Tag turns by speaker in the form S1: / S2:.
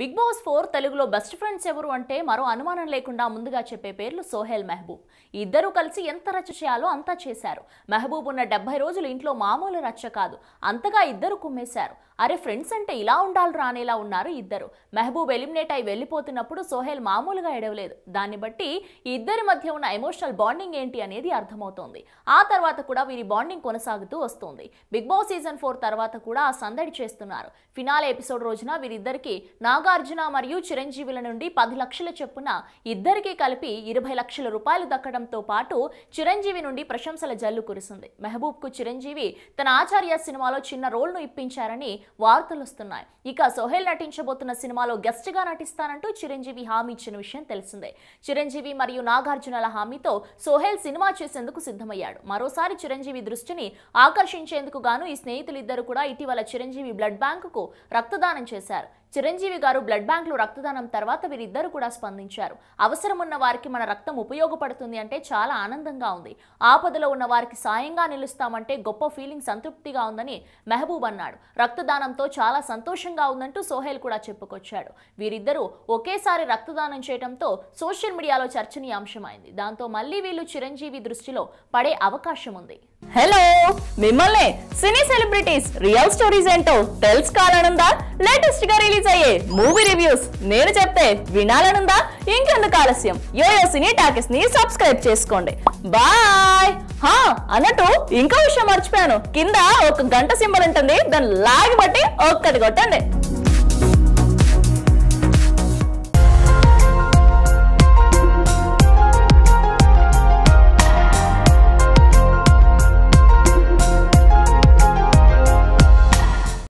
S1: Big Boss four తెలుగులో best friends ఎవరు అంటే మరో అనుమానం లేకుండా ముందుగా చెప్పే పేర్లు సోహెల్ మెహబూబ్. ఇద్దరూ కలిసి ఎంత రచ్చ చేయాలో అంతా చేశారు. మెహబూబ్ ఉన్న డెబ్బై రోజులు ఇంట్లో మామూలు రచ్చ కాదు. అంతగా ఇద్దరు కుమ్మేశారు. అరే ఫ్రెండ్స్ అంటే ఇలా ఉండాలి రానేలా ఉన్నారు ఇద్దరు. మెహబూబ్ ఎలిమినేట్ అయి వెళ్ళిపోతున్నప్పుడు సోహెల్ మామూలుగా ఎడవలేదు దాన్ని బట్టి ఈ ఇద్దరి మధ్య ఉన్న ఎమోషనల్ బాండింగ్ ఏంటి అనేది అర్థమవుతోంది. ఆ తర్వాత కూడా వీరి బాండింగ్ కొనసాగుతూ వస్తుంది. బిగ్ బాస్ సీజన్ ఫోర్ తర్వాత కూడా ఆ సందడి చేస్తున్నారు. ఫినాల్ ఎపిసోడ్ రోజున వీరిద్దరికి నాగార్జున మరియు చిరంజీవుల నుండి పది లక్షల చొప్పున ఇద్దరికీ కలిపి ఇరవై లక్షల రూపాయలు దక్కడంతో పాటు చిరంజీవి నుండి ప్రశంసల జల్లు కురిసింది. మెహబూబ్కు చిరంజీవి తన ఆచార్య సినిమాలో చిన్న రోల్ను ఇప్పించారని వార్తలు వస్తున్నాయి ఇక సోహెల్ నటించబోతున్న సినిమాలో గెస్ట్గా నటిస్తానంటూ చిరంజీవి హామీ ఇచ్చిన విషయం తెలిసిందే. చిరంజీవి మరియు నాగార్జునల హామీతో సోహెల్ సినిమా చేసేందుకు సిద్ధమయ్యాడు. మరోసారి చిరంజీవి దృష్టిని ఆకర్షించేందుకు గాను ఈ స్నేహితులిద్దరు కూడా ఇటీవల చిరంజీవి బ్లడ్ బ్యాంకుకు రక్తదానం చేశారు. చిరంజీవి గారు బ్లడ్ బ్యాంక్లో రక్తదానం తర్వాత వీరిద్దరు కూడా స్పందించారు. అవసరం ఉన్న వారికి మన రక్తం ఉపయోగపడుతుంది అంటే చాలా ఆనందంగా ఉంది. ఆపదలో ఉన్న వారికి సాయంగా నిలుస్తామంటే గొప్ప ఫీలింగ్ సంతృప్తిగా ఉందని మెహబూబ్ అన్నాడు. రక్తదానంతో చాలా సంతోషంగా ఉందంటూ సోహెల్ కూడా చెప్పుకొచ్చాడు. వీరిద్దరూ ఒకేసారి రక్తదానం చేయడంతో సోషల్ మీడియాలో చర్చనీయాంశమైంది. దాంతో మళ్ళీ వీళ్ళు చిరంజీవి దృష్టిలో పడే అవకాశం ఉంది.
S2: హలో మిమ్మల్ని సినీ సెలబ్రిటీస్ రియల్ స్టోరీస్ ఏంటో తెలుసుకోవాలనుందా? లేటెస్ట్గా రిలీజ్ అయ్యే మూవీ రివ్యూస్ నేను చెప్తే వినాలనుందా? ఇంకెందుకు ఆలస్యం? యోయో సినీ టాకెస్ని సబ్స్క్రైబ్ చేసుకోండి. బాయ్ హా అన్నట్టు ఇంకో విషయం మర్చిపోయాను. కింద ఒక గంట సింబల్ ఉంటుంది. దాన్ని లాగి బట్టి ఒక్కటి కొట్టండి.